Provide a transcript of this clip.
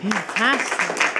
Fantastic.